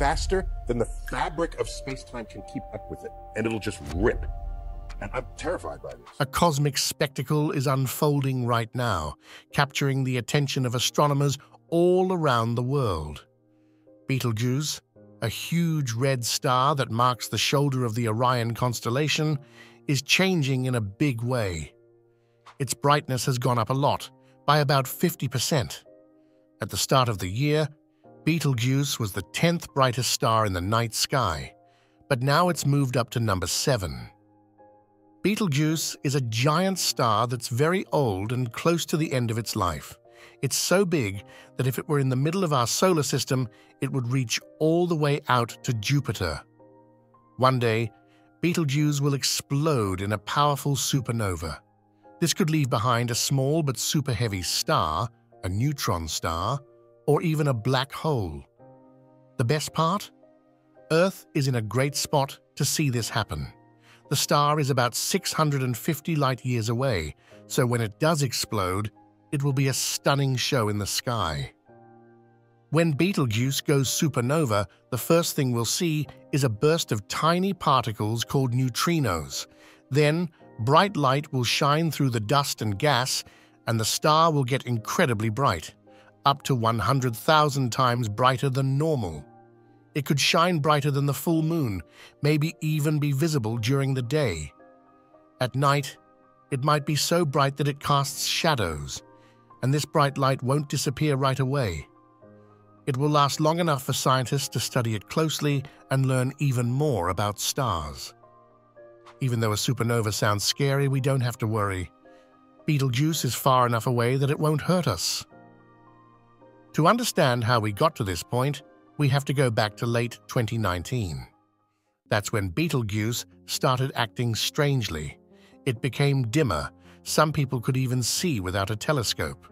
faster than the fabric of space-time can keep up with it, and it'll just rip. And I'm terrified by this. A cosmic spectacle is unfolding right now, capturing the attention of astronomers all around the world. Betelgeuse, a huge red star that marks the shoulder of the Orion constellation, is changing in a big way. Its brightness has gone up a lot, by about 50%. At the start of the year, Betelgeuse was the 10th brightest star in the night sky, but now it's moved up to number 7. Betelgeuse is a giant star that's very old and close to the end of its life. It's so big that if it were in the middle of our solar system, it would reach all the way out to Jupiter. One day, Betelgeuse will explode in a powerful supernova. This could leave behind a small but super heavy star, a neutron star, or even a black hole. The best part? Earth is in a great spot to see this happen. The star is about 650 light years away, so when it does explode, it will be a stunning show in the sky. When Betelgeuse goes supernova, the first thing we'll see is a burst of tiny particles called neutrinos. Then, bright light will shine through the dust and gas, and the star will get incredibly bright, up to 100,000 times brighter than normal. It could shine brighter than the full moon, maybe even be visible during the day. At night, it might be so bright that it casts shadows, and this bright light won't disappear right away. It will last long enough for scientists to study it closely and learn even more about stars. Even though a supernova sounds scary, we don't have to worry. Betelgeuse is far enough away that it won't hurt us. To understand how we got to this point, we have to go back to late 2019. That's when Betelgeuse started acting strangely. It became dimmer. Some people could even see without a telescope.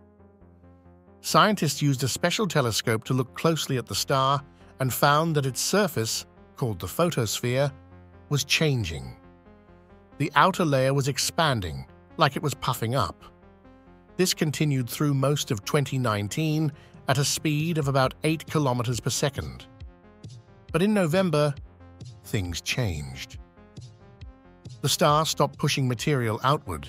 Scientists used a special telescope to look closely at the star and found that its surface, called the photosphere, was changing. The outer layer was expanding, like it was puffing up. This continued through most of 2019 at a speed of about 8 kilometers per second. But in November, things changed. The star stopped pushing material outward.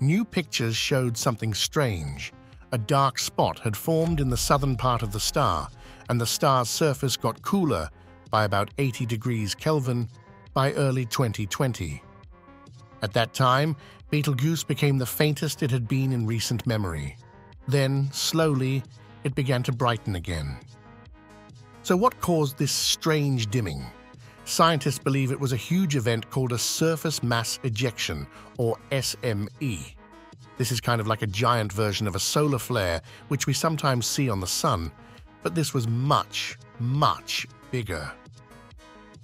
New pictures showed something strange. A dark spot had formed in the southern part of the star, and the star's surface got cooler by about 80 degrees Kelvin by early 2020. At that time, Betelgeuse became the faintest it had been in recent memory. Then, slowly, it began to brighten again. So what caused this strange dimming? Scientists believe it was a huge event called a surface mass ejection, or SME. This is kind of like a giant version of a solar flare, which we sometimes see on the Sun, but this was much, much bigger.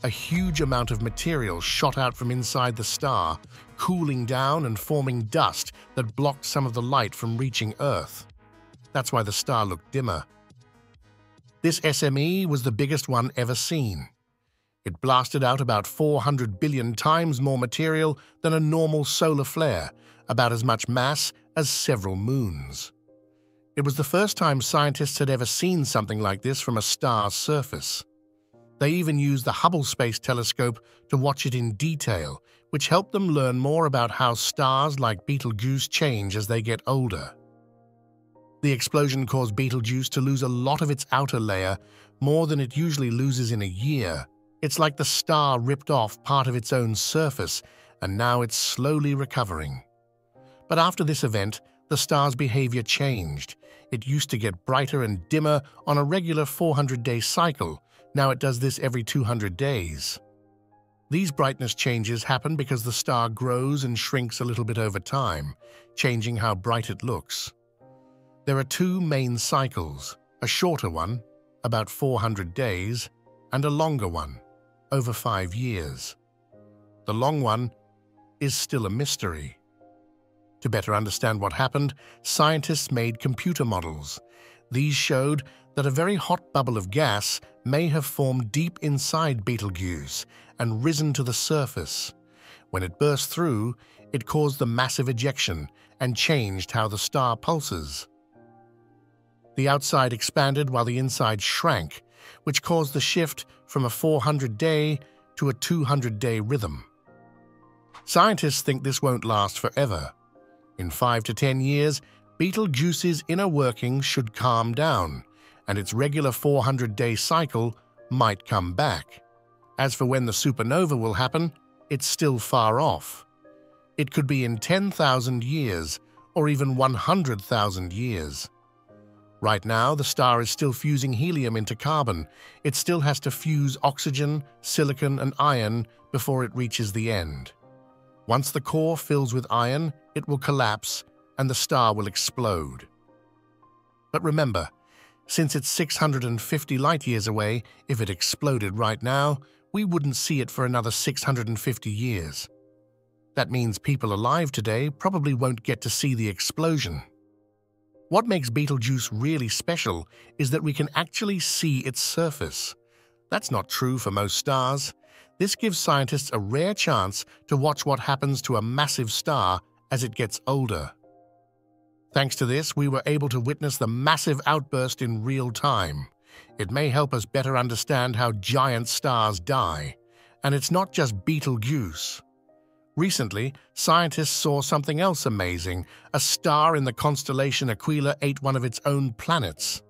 A huge amount of material shot out from inside the star, cooling down and forming dust that blocked some of the light from reaching Earth. That's why the star looked dimmer. This SME was the biggest one ever seen. It blasted out about 400 billion times more material than a normal solar flare, about as much mass as several moons. It was the first time scientists had ever seen something like this from a star's surface. They even used the Hubble Space Telescope to watch it in detail, which helped them learn more about how stars like Betelgeuse change as they get older. The explosion caused Betelgeuse to lose a lot of its outer layer, more than it usually loses in a year. It's like the star ripped off part of its own surface, and now it's slowly recovering. But after this event, the star's behavior changed. It used to get brighter and dimmer on a regular 400-day cycle. Now it does this every 200 days. These brightness changes happen because the star grows and shrinks a little bit over time, changing how bright it looks. There are two main cycles, a shorter one, about 400 days, and a longer one, over five years. The long one is still a mystery. To better understand what happened, scientists made computer models. These showed that a very hot bubble of gas may have formed deep inside Betelgeuse and risen to the surface. When it burst through, it caused the massive ejection and changed how the star pulses. The outside expanded while the inside shrank. which caused the shift from a 400-day to a 200-day rhythm. Scientists think this won't last forever. In 5 to 10 years, Betelgeuse's inner workings should calm down, and its regular 400-day cycle might come back. As for when the supernova will happen, it's still far off. It could be in 10,000 years, or even 100,000 years. Right now, the star is still fusing helium into carbon. It still has to fuse oxygen, silicon, and iron before it reaches the end. Once the core fills with iron, it will collapse and the star will explode. But remember, since it's 650 light-years away, if it exploded right now, we wouldn't see it for another 650 years. That means people alive today probably won't get to see the explosion. What makes Betelgeuse really special is that we can actually see its surface. That's not true for most stars. This gives scientists a rare chance to watch what happens to a massive star as it gets older. Thanks to this, we were able to witness the massive outburst in real time. It may help us better understand how giant stars die. And it's not just Betelgeuse. Recently, scientists saw something else amazing. A star in the constellation Aquila ate one of its own planets.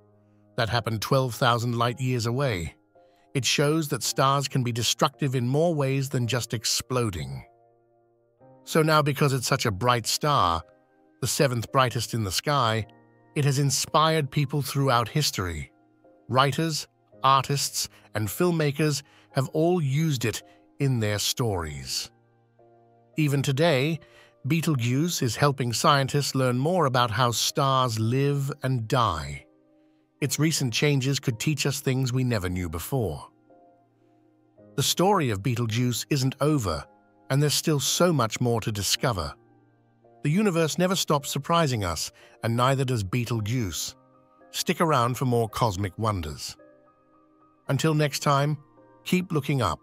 That happened 12,000 light-years away. It shows that stars can be destructive in more ways than just exploding. So now because it's such a bright star, the seventh brightest in the sky, it has inspired people throughout history. Writers, artists, and filmmakers have all used it in their stories. Even today, Betelgeuse is helping scientists learn more about how stars live and die. Its recent changes could teach us things we never knew before. The story of Betelgeuse isn't over, and there's still so much more to discover. The universe never stops surprising us, and neither does Betelgeuse. Stick around for more cosmic wonders. Until next time, keep looking up